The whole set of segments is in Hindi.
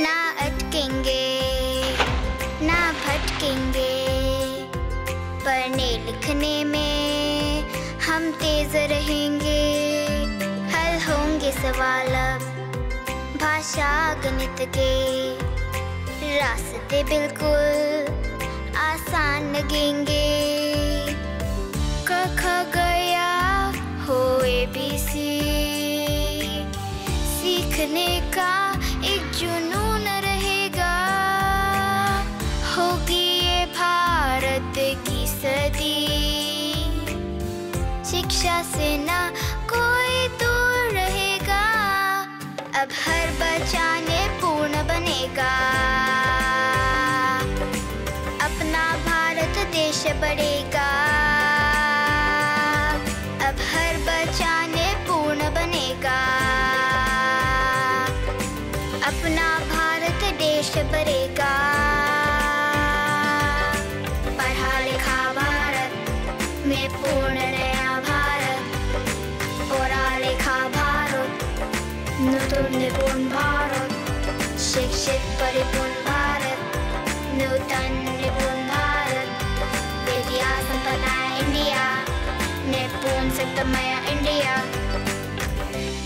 रुकेंगे ना भटकेंगे। पढ़ने लिखने में हम तेज रहेंगे। हल होंगे सवाल भाषा गणित के। रास्ते बिल्कुल शिक्षा से ना कोई दूर रहेगा। अब हर बच्चा ने पूर्ण बनेगा। अपना भारत देश बढ़ेगा। अब हर पूर्ण बनेगा। अपना भारत देश बढ़ेगा। निपुण भारत। शिक्षित পরিপূর্ণ भारत। नूतन निपुण भारत। विद्या संपन्न इंडिया। निपुण शक्तमय इंडिया।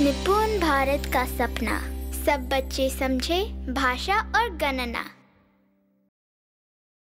निपुण भारत का सपना। सब बच्चे समझे भाषा और गणना।